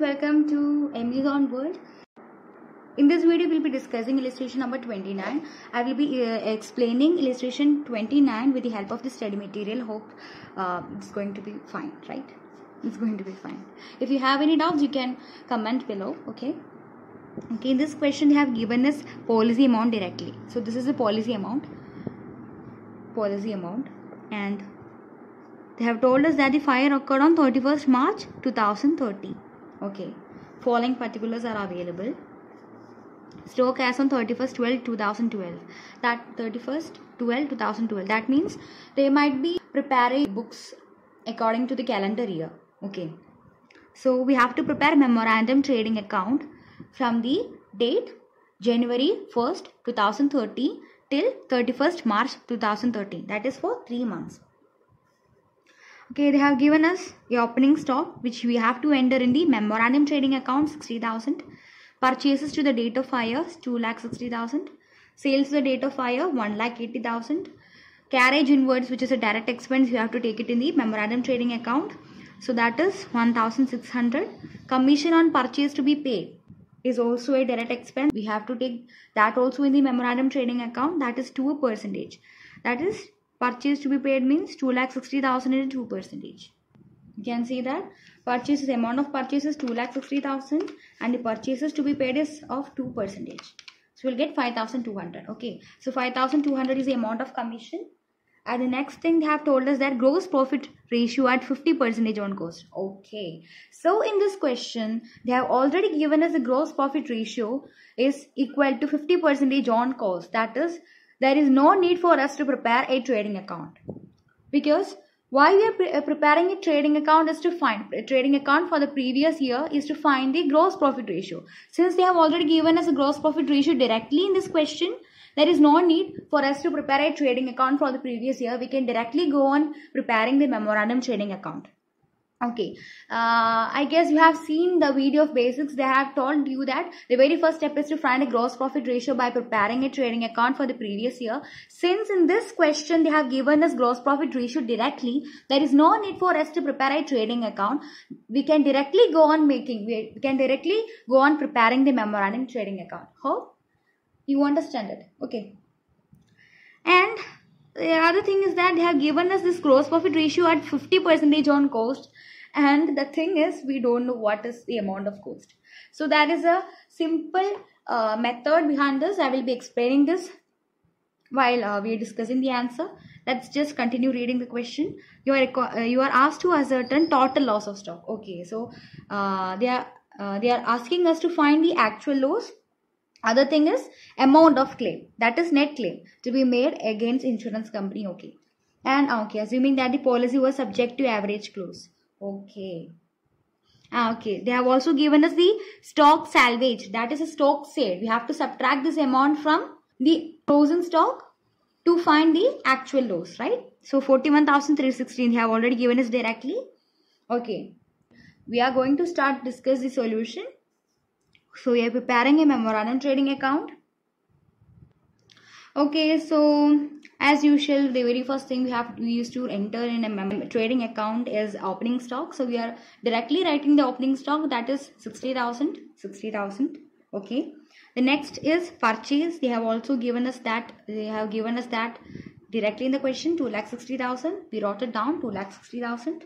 welcome to Emi's Own World. In this video, we'll be discussing illustration number 29. I will be uh, explaining illustration 29 with the help of the study material. Hope uh, it's going to be fine, right? It's going to be fine. If you have any doubts, you can comment below, okay? Okay, in this question, they have given us policy amount directly. So, this is the policy amount. Policy amount. And they have told us that the fire occurred on 31st March 2030. Okay, following particulars are available. Stock as on 31st 12 2012. That 31st 12 2012. That means they might be preparing books according to the calendar year. Okay, so we have to prepare memorandum trading account from the date January 1st 2013 till 31st March 2013. That is for three months okay they have given us the opening stock which we have to enter in the memorandum trading account 60000 purchases to the date of fire 2 lakh 60000 sales to the date of fire 1 lakh 80000 carriage inwards which is a direct expense you have to take it in the memorandum trading account. So that is 1600 commission on purchase to be paid is also a direct expense. We have to take that also in the memorandum trading account. That is 2 percentage. That is purchase to be paid means 2 lakh 60,000 into 2 percentage. You can see that purchase amount of purchases 2 lakh 60,000 and the purchases to be paid is of 2 percentage. So we'll get 5,200. Okay. So 5,200 is the amount of commission. And the next thing they have told us that gross profit ratio at 50 percentage on cost. Okay. So in this question, they have already given us the gross profit ratio is equal to 50 percentage on cost. That is there is no need for us to prepare a trading account. Because why we are pre uh, preparing a trading account is to find a trading account for the previous year is to find the gross profit ratio. Since they have already given us a gross profit ratio directly in this question there is no need for us to prepare a trading account for the previous year. We can directly go on preparing the memorandum trading account okay. Uh, i guess you have seen the video of basics. They have told you that the very first step is to find a gross profit ratio by preparing a trading account for the previous year. Since in this question they have given us gross profit ratio directly there is no need for us to prepare a trading account. We can directly go on making we can directly go on preparing the memorandum trading account. Hope you understand it. Okay. And the other thing is that they have given us this gross profit ratio at 50 percentage on cost. And the thing is we don't know what is the amount of cost. So that is a simple uh, method behind this. I will be explaining this while uh, we are discussing the answer. Let's just continue reading the question. You are uh, you are asked to ascertain total loss of stock. Okay so uh, they are uh, they are asking us to find the actual loss other thing is amount of claim that is net claim to be made against insurance company okay and okay assuming that the policy was subject to average clause Okay. Ah, okay. They have also given us the stock salvage. That is a stock sale. We have to subtract this amount from the frozen stock to find the actual loss, right? So 41,316 they have already given us directly. Okay. We are going to start discuss the solution. So we are preparing a memorandum trading account. Okay, so as usual the very first thing we have we used to enter in a trading account is opening stock. So we are directly writing the opening stock that is 60000 60000 okay. The next is purchase. They have also given us that they have given us that directly in the question 2 lakh 60000 we wrote it down 2 lakh 60000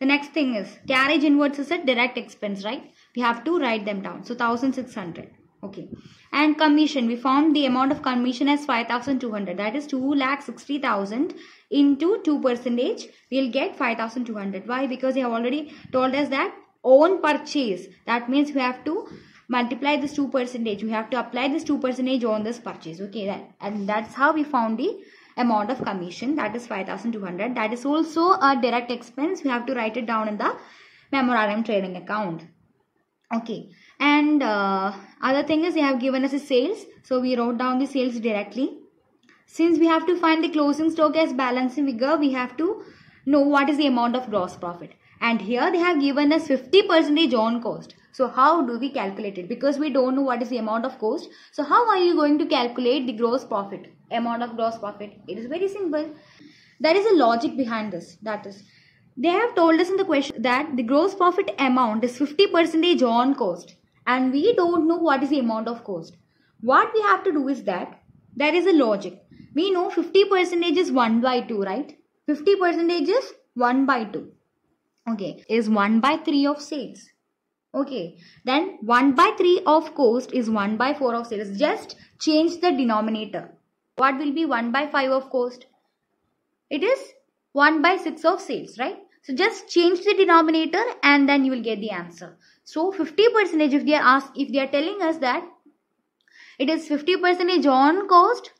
the next thing is carriage inwards is a direct expense right we have to write them down. So 1600 okay. And commission. We found the amount of commission as 5200 that is 2 lakh 60000 into 2 percentage. We'll get 5200 why? Because they have already told us that own purchase. That means we have to multiply this 2 percentage. We have to apply this 2 percentage on this purchase. Okay. That, and that's how we found the amount of commission. That is 5200 that is also a direct expense. We have to write it down in the memorandum trading account okay. And uh, other thing is they have given us a sales. So we wrote down the sales directly. Since we have to find the closing stock as balancing figure we have to know what is the amount of gross profit. And here they have given us 50 percentage on cost. So how do we calculate it? Because we don't know what is the amount of cost. So how are you going to calculate the gross profit? Amount of gross profit? It is very simple. There is a logic behind this. That is they have told us in the question that the gross profit amount is 50 percentage on cost and we don't know what is the amount of cost. What we have to do is that there is a logic. We know 50 percentage is 1 by 2, right? 50 percentage is 1 by 2. Okay, is 1 by 3 of sales. Okay, then 1 by 3 of cost is 1 by 4 of sales. Just change the denominator. What will be 1 by 5 of cost? It is 1 by 6 of sales, right? So just change the denominator and then you will get the answer. So 50 percentage if they are asked, if they are telling us that it is 50 percentage on cost,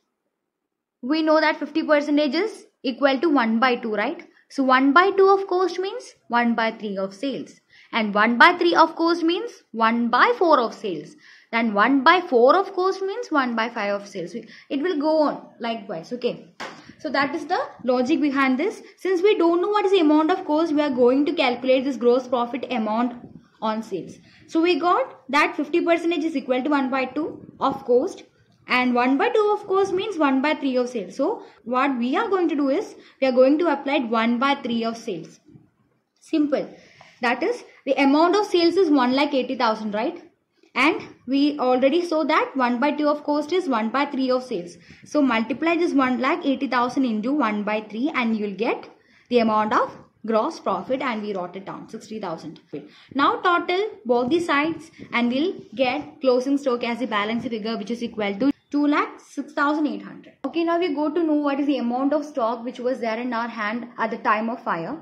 we know that 50 percentage is equal to 1 by 2, right? So 1 by 2 of cost means 1 by 3 of sales. And 1 by 3 of cost means 1 by 4 of sales. Then 1 by 4 of cost means 1 by 5 of sales. It will go on likewise. Okay. So that is the logic behind this. Since we don't know what is the amount of cost, we are going to calculate this gross profit amount on sales. So we got that 50 percentage is equal to 1 by 2 of cost and 1 by 2 of cost means 1 by 3 of sales. So what we are going to do is we are going to apply 1 by 3 of sales. Simple. That is the amount of sales is 1 lakh 80,000 right? And we already saw that 1 by 2 of cost is 1 by 3 of sales. So multiply this 1 lakh 80,000 into 1 by 3 and you will get the amount of gross profit and we wrote it down 60,000. Now total both the sides and we'll get closing stock as the balance figure which is equal to 2 lakh 6800. Okay now we go to know what is the amount of stock which was there in our hand at the time of fire.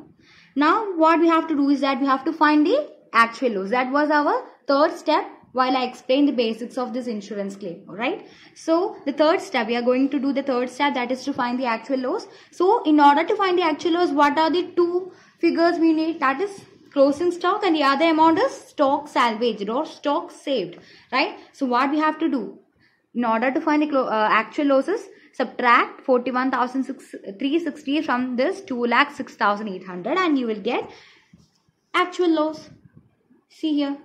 Now what we have to do is that we have to find the actual loss. That was our third step while I explain the basics of this insurance claim. Alright. So the third step, we are going to do the third step that is to find the actual loss. So in order to find the actual loss, what are the two figures we need? That is closing stock and the other amount is stock salvaged or stock saved. Right. So what we have to do? In order to find the uh, actual losses, subtract 41,360 from this 2,06,800 and you will get actual loss. See here.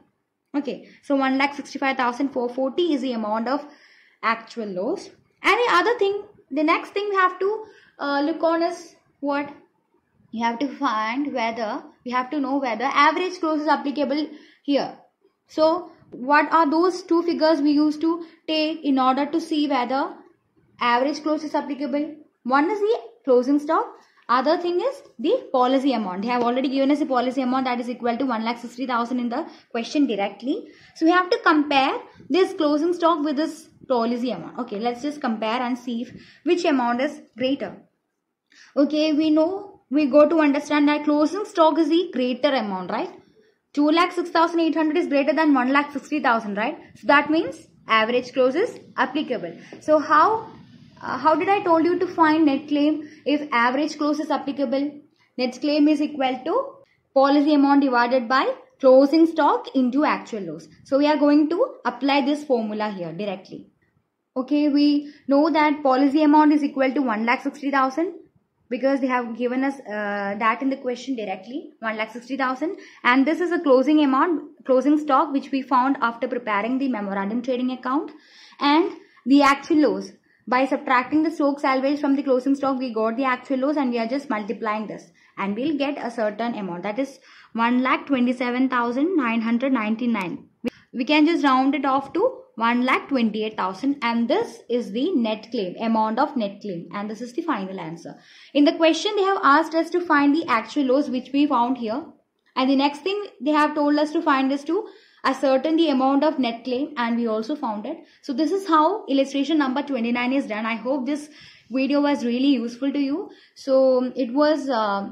Okay, so 1,65,440 is the amount of actual loss. And the other thing, the next thing we have to uh, look on is what? You have to find whether, we have to know whether average clause is applicable here. So, what are those two figures we used to take in order to see whether average clause is applicable? One is the closing stock other thing is the policy amount. They have already given us a policy amount that is equal to 1,60,000 in the question directly. So we have to compare this closing stock with this policy amount. Okay, let's just compare and see if which amount is greater. Okay, we know we go to understand that closing stock is the greater amount, right? 2,06,800 is greater than 1,60,000, right? So that means average clause is applicable. So how uh, how did I told you to find net claim if average clause is applicable? Net claim is equal to policy amount divided by closing stock into actual loss. So we are going to apply this formula here directly. Okay, we know that policy amount is equal to 1,60,000 because they have given us uh, that in the question directly 1,60,000 and this is a closing amount closing stock which we found after preparing the memorandum trading account and the actual loss by subtracting the stock salvage from the closing stock, we got the actual loss and we are just multiplying this. And we'll get a certain amount. That is 1,27,999. We can just round it off to 1,28,000 and this is the net claim, amount of net claim and this is the final answer. In the question they have asked us to find the actual loss which we found here and the next thing they have told us to find is to ascertain the amount of net claim and we also found it. So this is how illustration number 29 is done. I hope this video was really useful to you. So it was uh,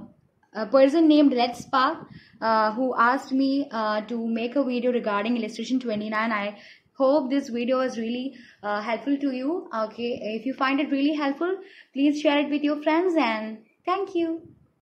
a person named Red Spark uh, who asked me uh, to make a video regarding illustration 29. I hope this video was really uh, helpful to you. Okay, if you find it really helpful, please share it with your friends and thank you.